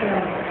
Yeah.